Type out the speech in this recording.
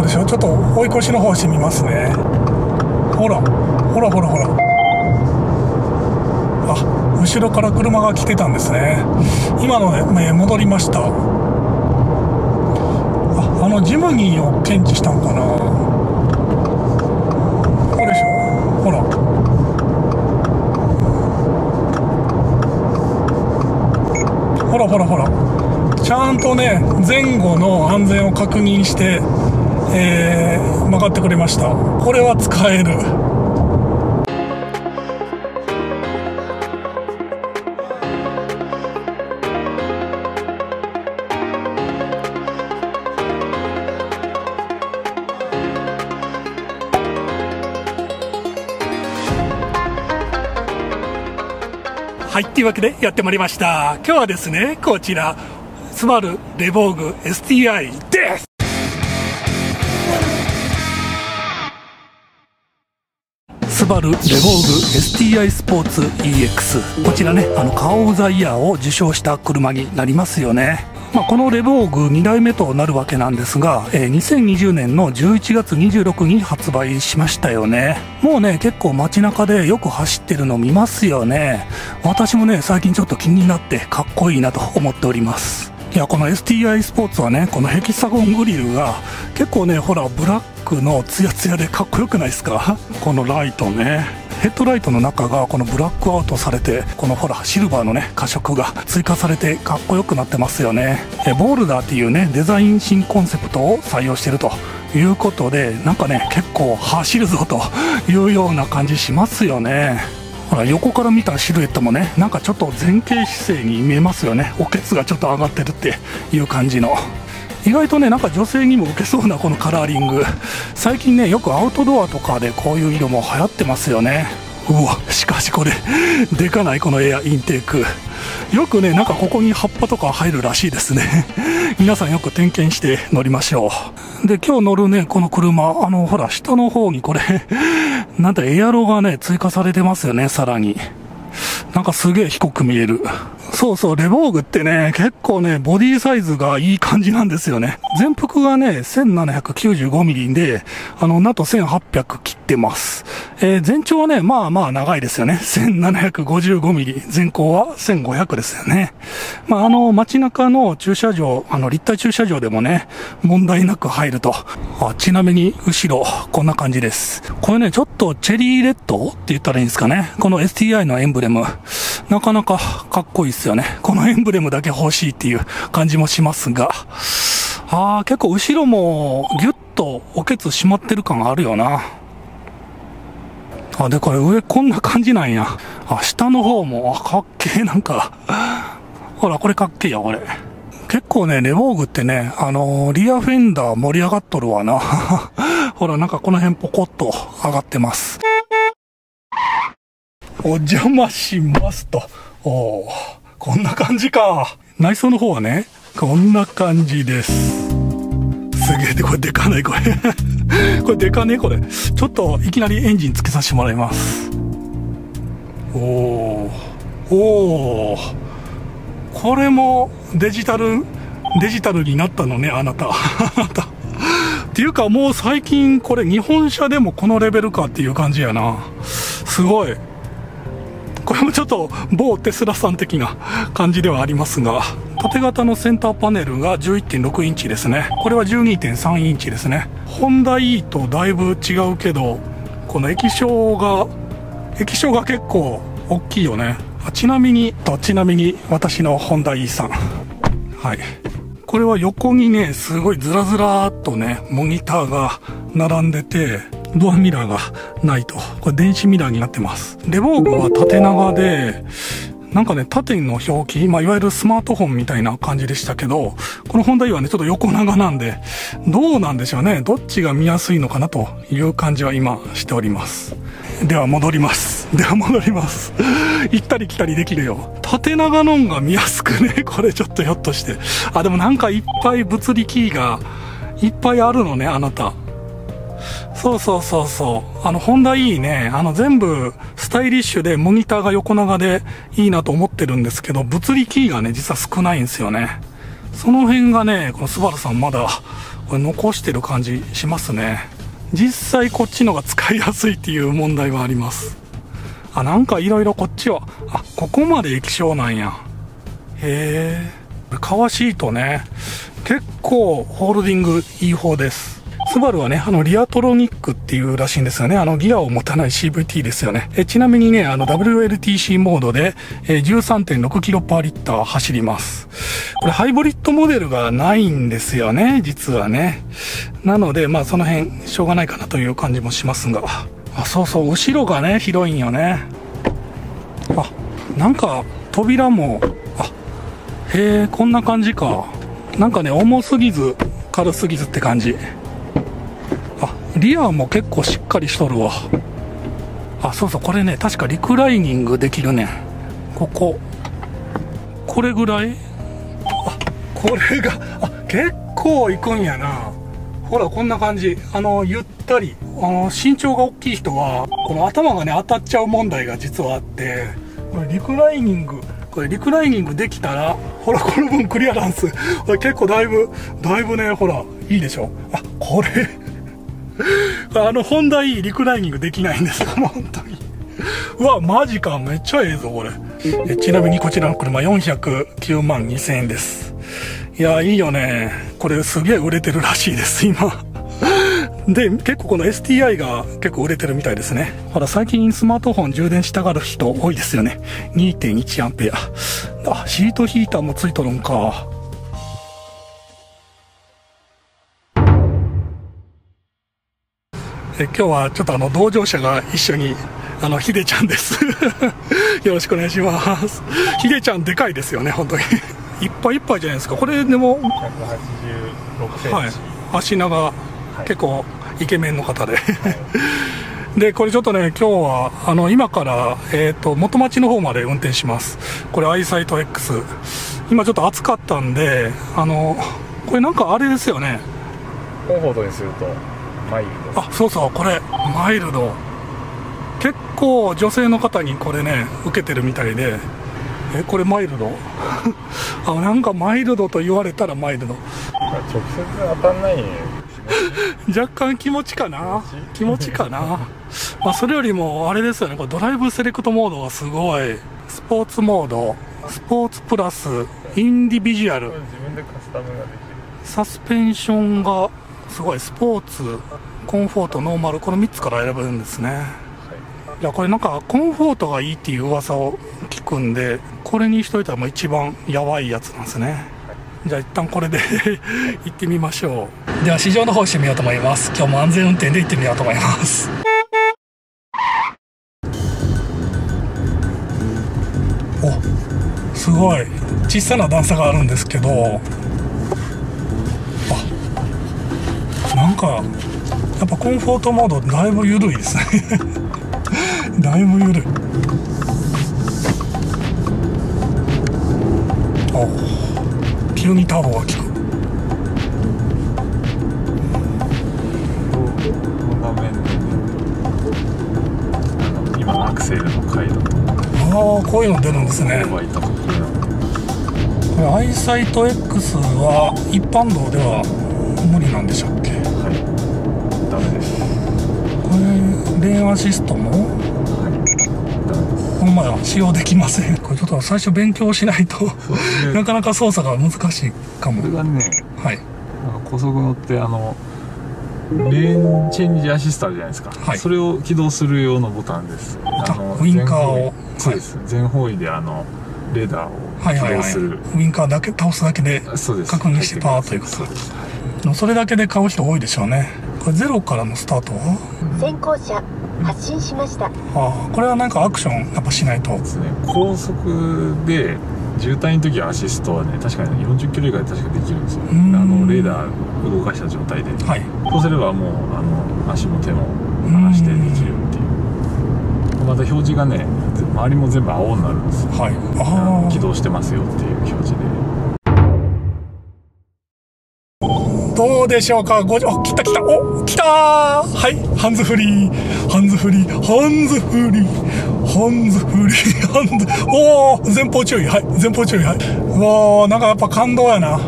そうでしょ？ちょっと追い越しの方してみますね。ほらほらほらほら。あ後ろから車が来てたんですね。今のね戻りました。ああのジムニーを検知したんかな。これでしょ？ほら。ほらほらほら。ちゃんとね前後の安全を確認して、えー曲がってくれましたこれは使えるはい、というわけでやってまいりました。今日はですね、こちら、スバルレボーグ STI です。バルレボーグ STI スポーツ EX こちらねあのカー・オブ・ザ・イヤーを受賞した車になりますよねまあ、このレボーグ2代目となるわけなんですが、えー2020年の11月26日に発売しましたよね。もうね、結構街中でよく走ってるの見ますよね。私もね、最近ちょっと気になってかっこいいなと思っております。いや、この STI スポーツはね、このヘキサゴングリルが結構ね、ほら、ブラックのツヤツヤでかっこよくないですか？このライトね。ヘッドライトの中がこのブラックアウトされてこのほらシルバーのね加色が追加されてかっこよくなってますよね。えボールダーっていうねデザイン新コンセプトを採用してるということでなんかね結構走るぞというような感じしますよね。ほら横から見たシルエットもねなんかちょっと前傾姿勢に見えますよね。おけつがちょっと上がってるっていう感じの。意外とねなんか女性にも受けそうなこのカラーリング。最近ねよくアウトドアとかでこういう色も流行ってますよね。うわしかしこれでかないこのエアインテークよくねなんかここに葉っぱとか入るらしいですね 皆さんよく点検して乗りましょうで今日乗るねこの車あのほら下の方にこれ なんだエアロがね追加されてますよねさらになんかすげえ低く見える。そうそう、レボーグってね、結構ね、ボディサイズがいい感じなんですよね。全幅がね、1795ミリで、あの、なんと1800切ってます。えー全長はね、まあまあ長いですよね。1755ミリ。全高は1500ですよね。まあ、あの、街中の駐車場、あの、立体駐車場でもね、問題なく入ると。あちなみに、後ろ、こんな感じです。これね、ちょっとチェリーレッドって言ったらいいんですかね。この STI のエンブレム、なかなかかっこいいですよね。このエンブレムだけ欲しいっていう感じもしますが。あー、結構後ろもギュッとおけつ締まってる感あるよな。あ、で、これ上こんな感じなんや。あ、下の方も、あ、かっけえ、なんか。ほら、これかっけえや、これ。結構ね、レボーグってね、あのーリアフェンダー盛り上がっとるわな。ほら、なんかこの辺ポコッと上がってます。お邪魔しますと。おーこんな感じか。内装の方はね、こんな感じです。すげえで、これでかない、これ。これでかね？これ。ちょっといきなりエンジンつけさせてもらいます。おお。お。これもデジタル、デジタルになったのね、あなた。あなた。っていうかもう最近これ日本車でもこのレベルかっていう感じやな。すごい。ちょっと某テスラさん的な感じではありますが、縦型のセンターパネルが11.6インチですね。これは12.3インチですね。ホンダ E とだいぶ違うけど、この液晶が、液晶が結構大きいよね。あちなみに、とちなみに私のホンダ E さん。はい。これは横にね、すごいずらずらっとね、モニターが並んでて、ドアミラーがないと。これ電子ミラーになってます。レボーグは縦長で、なんかね、縦の表記、まあ、いわゆるスマートフォンみたいな感じでしたけど、このホンダ E はね、ちょっと横長なんで、どうなんでしょうね。どっちが見やすいのかなという感じは今しております。では戻ります。では戻ります。行ったり来たりできるよ。縦長のんが見やすくね、これちょっとひょっとして。あ、でもなんかいっぱい物理キーがいっぱいあるのね、あなた。そうそうそうそう。あの、ホンダ E ね、あの、全部、スタイリッシュで、モニターが横長でいいなと思ってるんですけど、物理キーがね、実は少ないんですよね。その辺がね、このスバルさんまだこれ残してる感じしますね。実際こっちのが使いやすいっていう問題はあります。あなんかいろいろこっちはあここまで液晶なんや。へえ。革シートね。結構ホールディングいい方です。スバルはね、あの、リアトロニックっていうらしいんですよね。あの、ギアを持たない CVT ですよね。えちなみにね、あの、WLTC モードで、え13.6キロパーリッター走ります。これ、ハイブリッドモデルがないんですよね、実はね。なので、まあ、その辺、しょうがないかなという感じもしますが。あ、そうそう、後ろがね、広いんよね。あ、なんか、扉も、あ、へえ、こんな感じか。なんかね、重すぎず、軽すぎずって感じ。リアも結構しっかりしとるわ。あそうそうこれね確かリクライニングできるね。ここ。これぐらい？あこれがあ結構いくんやな。ほらこんな感じ。あのゆったり。あの身長が大きい人はこの頭がね当たっちゃう問題が実はあって。これリクライニング。これリクライニングできたらほらこの分クリアランス。これ結構だいぶだいぶねほらいいでしょ？あこれ。あの、本題リクライニングできないんですよ、本当に。うわ、マジか。めっちゃええぞ、これ。えちなみにこちらの車409万2000円です。いや、いいよね。これすげえ売れてるらしいです、今。で、結構この STI が結構売れてるみたいですね。ほら、最近スマートフォン充電したがる人多いですよね。2.1アンペア。あ、シートヒーターもついとるんか。え今日はちょっとあの同乗者が一緒にあのヒデちゃんです。よろしくお願いします。ヒデちゃんでかいですよね本当に。いっぱいいっぱいじゃないですか。これでも186センチ、はい、足長、結構イケメンの方で。でこれちょっとね今日はあの今から、えーと、元町の方まで運転します。これアイサイト X 今ちょっと暑かったんであのこれなんかあれですよね。コンフォートにするとマイルドあそうそうこれマイルド結構女性の方にこれね受けてるみたいでえこれマイルド あなんかマイルドと言われたらマイルド直接当たんない 若干気持ちかな？気持ち。かな？まあそれよりもあれですよね。これドライブセレクトモードがすごいスポーツモードスポーツプラスインディビジュアル。自分でカスタムができる。サスペンションがすごいスポーツコンフォートノーマルこの3つから選べるんですね、はい、いやこれなんかコンフォートがいいっていう噂を聞くんでこれにしといたらもう一番やばいやつなんですね、はい、じゃあ一旦これで 行ってみましょう。では市場の方してみようと思います。今日も安全運転で行ってみようと思います。おすごい。小さな段差があるんですけどなんかやっぱコンフォートモードだいぶ緩いですね。だいぶ緩い。あ急にターボが効く。今アクセルの回路ああこういうの出るんですね。これアイサイト X は一般道では無理なんでしょうっけ？はいダメです。これレーンアシストも？はいこの前は使用できません。これちょっと最初勉強しないと、ね、なかなか操作が難しいかも。これがねはい。なんか高速乗ってあのレーンチェンジアシスターじゃないですか、はい、それを起動する用のボタンです。あのウインカーを。そうです、はい、全方位であのレーダーを起動する、はいはいはい、ウインカーだけ倒すだけで確認してパーということですそれだけで買う人多いでしょうね。これゼロからのスタートは？先行車発進しました。ああこれはなんかアクションやっぱしないと。ですね高速で渋滞の時はアシストはね確かに40キロ以外確かできるんですよ。あのレーダー動かした状態で、はい、そうすればもうあの足も手も離してできるっていう。また表示がね周りも全部青になるんですよ、はい、あ起動してますよっていう表示でどうでしょうか？5お、来た来た。お、来たはい、ハンズフリー、ハンズフリー、ハンズフリー、ハンズフリー、ハンズ、おお、前方注意、はい、前方注意、はい。うわー、なんかやっぱ感動やな。